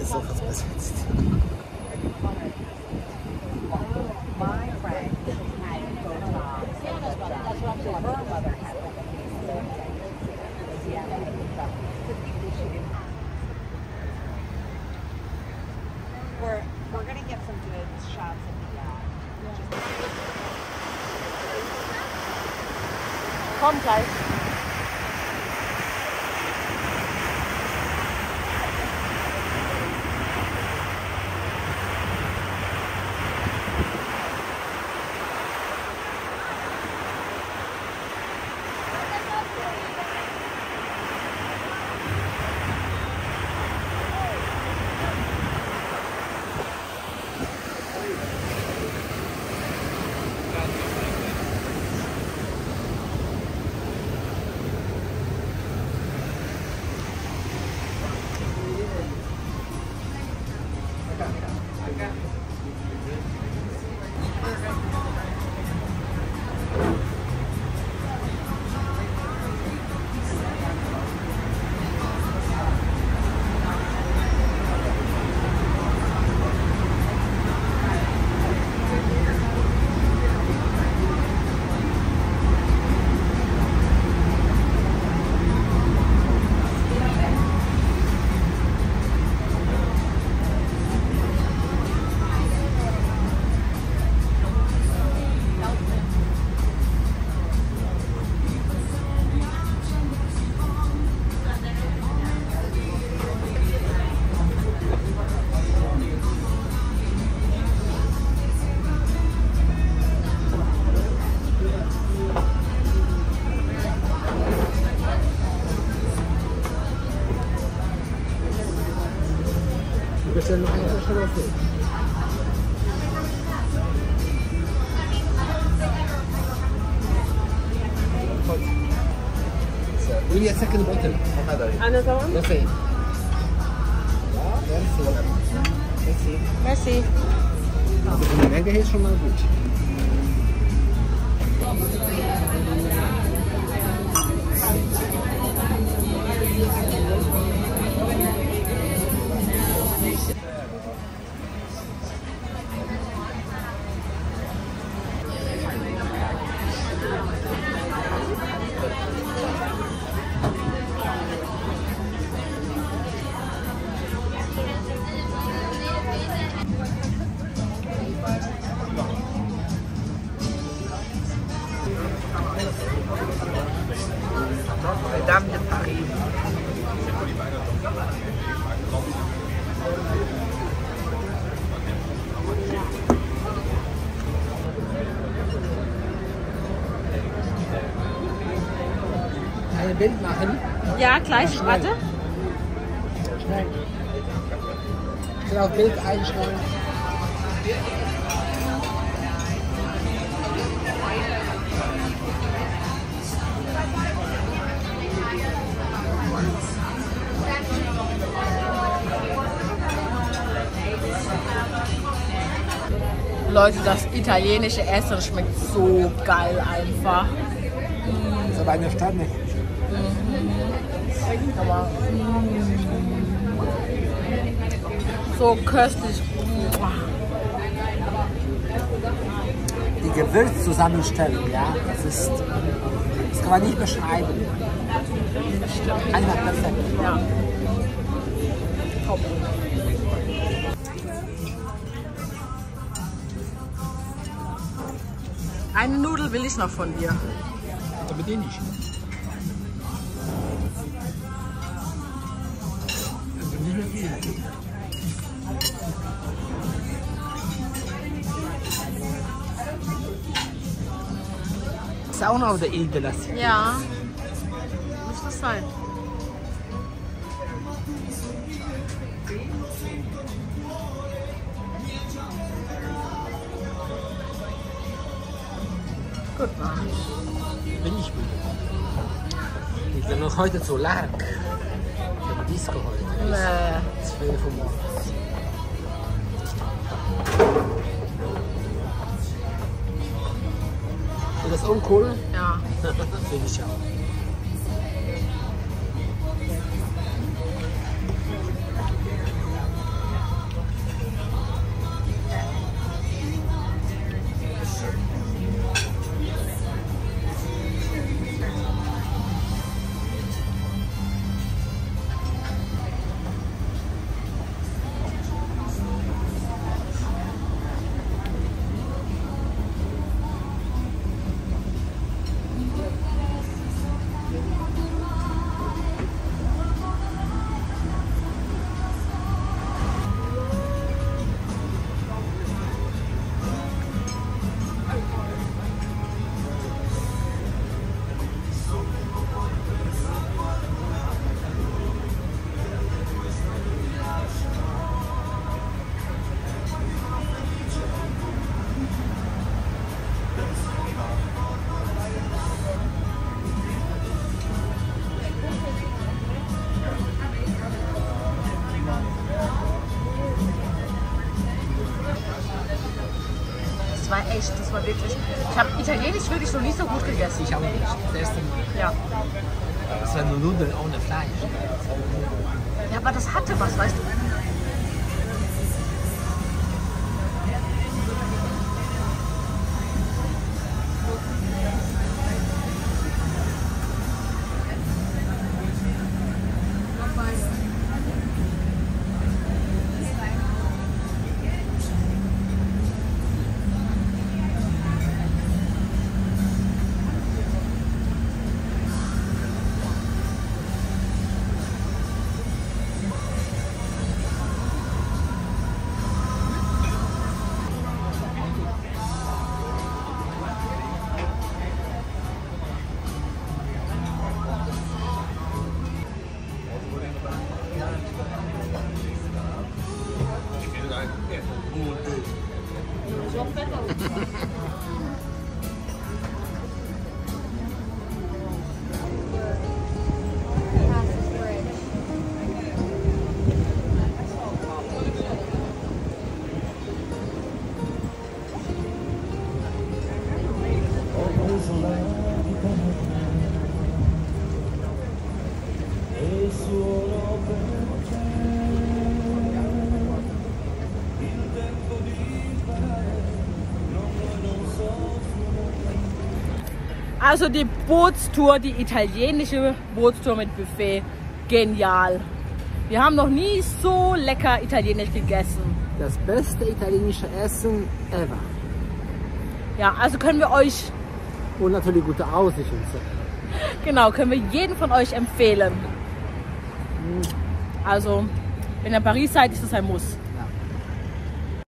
ist was besetzt. We're, we're going to get some good shots of the Come. سلم وهي ساكن بعتل أنا طبعا؟ ميرسي ميرسي ميرسي المانجا هي شو موجود Bild machen. Ja, gleich. Schnell. Warte. Schnell. Ich will auf Bild einstellen. Leute, das italienische Essen schmeckt so geil einfach. Das ist aber eine Stanne. Aber, so köstlich. Die Gewürzzusammenstellung, ja, das ist, das kann man nicht beschreiben. Einfach perfekt. Ja. Top. Eine Nudel will ich noch von dir. Aber den nicht. Ist auch noch auf der Ile de la Cité. Ja. Muss das sein. Gut. Bin ich müde. Ich bin noch heute zu lang. Ich habe Disco heute. Nee. 12 Uhr morgens. Ist das uncool? Ja. Finde ich auch. Ich habe Italienisch wirklich noch nie so gut gegessen. Ich auch nicht. Das erste Mal. Ja. Das war nur Nudeln ohne Fleisch. Ja, aber das hatte was, weißt du? Also die Bootstour, die italienische Bootstour mit Buffet, genial. Wir haben noch nie so lecker italienisch gegessen. Das beste italienische Essen ever. Ja, also können wir euch, Und natürlich gute Aussicht und so. genau, können wir jeden von euch empfehlen. Also, wenn ihr in Paris seid, ist das ein Muss.